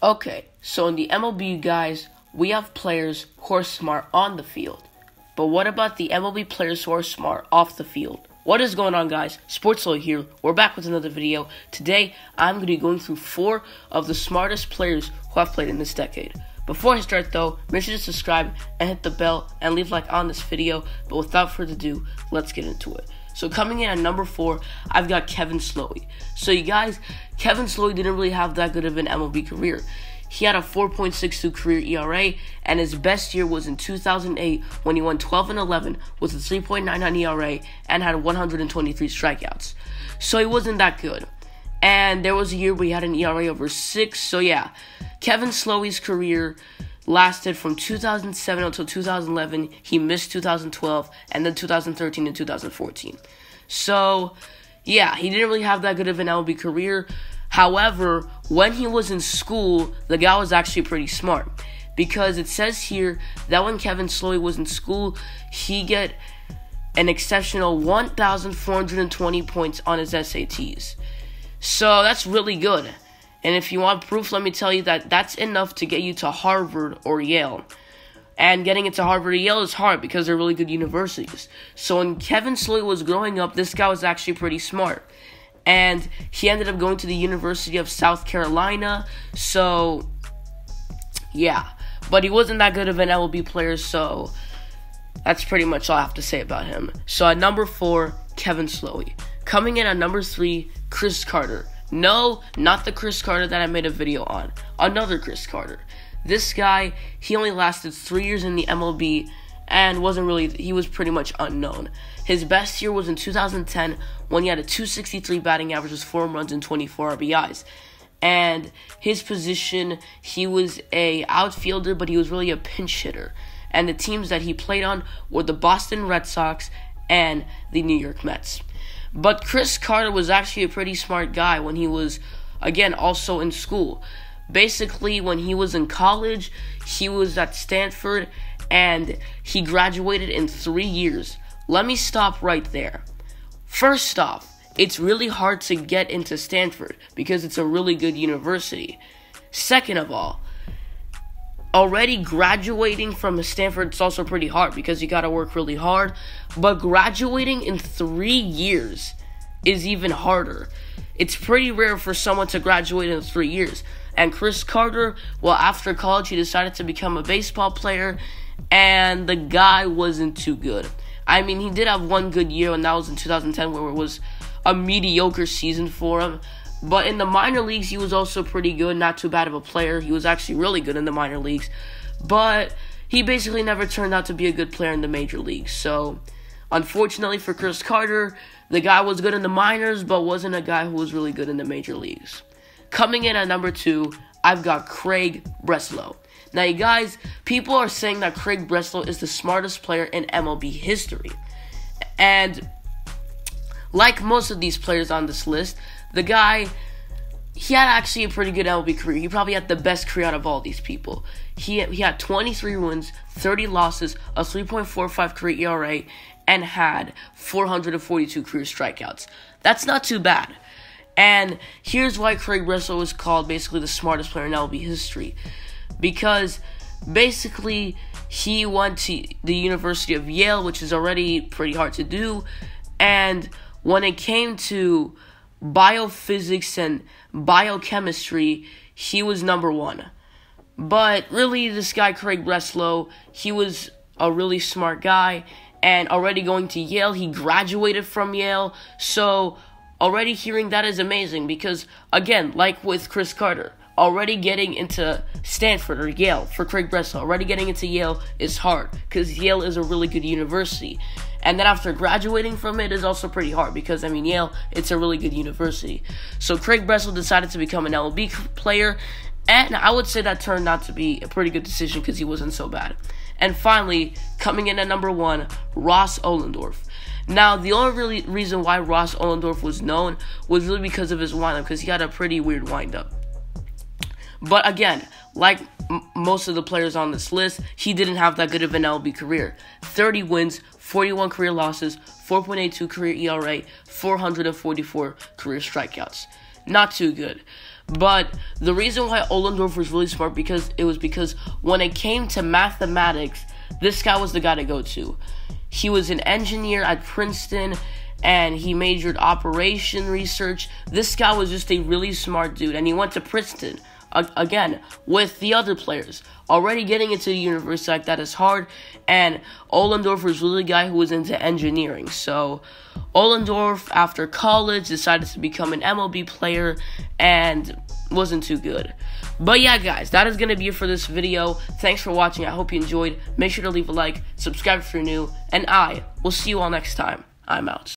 Okay, so in the MLB, guys, we have players who are smart on the field. But what about the MLB players who are smart off the field? What is going on, guys? Sports Huddle here. We're back with another video. Today, I'm going to be going through four of the smartest players who have played in this decade. Before I start, though, make sure to subscribe and hit the bell and leave like on this video. But without further ado, let's get into it. So coming in at number four, I've got Kevin Slowey. So you guys, Kevin Slowey didn't really have that good of an MLB career. He had a 4.62 career ERA, and his best year was in 2008 when he won 12 and 11 with a 3.99 ERA and had 123 strikeouts. So he wasn't that good. And there was a year where he had an ERA over six. So yeah, Kevin Slowey's career lasted from 2007 until 2011. He missed 2012 and then 2013 and 2014. So, yeah, he didn't really have that good of an MLB career. However, when he was in school, the guy was actually pretty smart because it says here that when Kevin Slowey was in school, he get an exceptional 1,420 points on his SATs. So that's really good. And if you want proof, let me tell you that that's enough to get you to Harvard or Yale. And getting into Harvard or Yale is hard because they're really good universities. So when Kevin Slowey was growing up, this guy was actually pretty smart. And he ended up going to the University of South Carolina. So, yeah. But he wasn't that good of an MLB player, so that's pretty much all I have to say about him. So at number four, Kevin Slowey. Coming in at number three, Chris Carter. No, not the Chris Carter that I made a video on. Another Chris Carter. This guy, he only lasted three years in the MLB and wasn't really, he was pretty much unknown. His best year was in 2010 when he had a 263 batting average with 4 runs and 24 RBIs. And his position, he was a outfielder, but he was really a pinch hitter. And the teams that he played on were the Boston Red Sox and the New York Mets. But Chris Carter was actually a pretty smart guy when he was, again, also in school. Basically, when he was in college, he was at Stanford and he graduated in three years. Let me stop right there. First off, it's really hard to get into Stanford because it's a really good university. Second of all, already graduating from Stanford it's also pretty hard because you got to work really hard, but graduating in 3 years is even harder. It's pretty rare for someone to graduate in 3 years. And Chris Carter, well after college he decided to become a baseball player and the guy wasn't too good. I mean, he did have one good year and that was in 2010 where it was a mediocre season for him. But in the minor leagues, he was also pretty good, not too bad of a player. He was actually really good in the minor leagues. But he basically never turned out to be a good player in the major leagues. So, unfortunately for Chris Carter, the guy was good in the minors, but wasn't a guy who was really good in the major leagues. Coming in at number two, I've got Craig Breslow. Now, you guys, people are saying that Craig Breslow is the smartest player in MLB history. And like most of these players on this list, the guy, he had actually a pretty good MLB career. He probably had the best career out of all these people. He, he had 23 wins, 30 losses, a 3.45 career ERA, and had 442 career strikeouts. That's not too bad. And here's why Craig Breslow is called basically the smartest player in MLB history. Because basically, he went to the University of Yale, which is already pretty hard to do. And when it came to biophysics and biochemistry, he was number one. But really, this guy, Craig Breslow, he was a really smart guy. And already going to Yale, he graduated from Yale. So, already hearing that is amazing because, again, like with Chris Carter, already getting into Stanford or Yale for Craig Breslow, already getting into Yale is hard because Yale is a really good university. And then after graduating from it is also pretty hard because I mean Yale, it's a really good university. So Craig Breslow decided to become an MLB player, and I would say that turned out to be a pretty good decision because he wasn't so bad. And finally, coming in at number one, Ross Ohlendorf. Now, the only really reason why Ross Ohlendorf was known was really because of his windup, because he had a pretty weird windup. But again, like m- most of the players on this list, he didn't have that good of an MLB career. 30 wins, 41 career losses, 4.82 career ERA, 444 career strikeouts. Not too good. But the reason why Ohlendorf was really smart because it was because when it came to mathematics, this guy was the guy to go to. He was an engineer at Princeton and he majored operation research. This guy was just a really smart dude and he went to Princeton again with the other players. Already getting into the university like that is hard, and Ohlendorf was really the guy who was into engineering. So Ohlendorf, after college, decided to become an MLB player and wasn't too good. But yeah, guys, that is going to be it for this video. Thanks for watching. I hope you enjoyed. Make sure to leave a like, subscribe if you're new, and I will see you all next time. I'm out.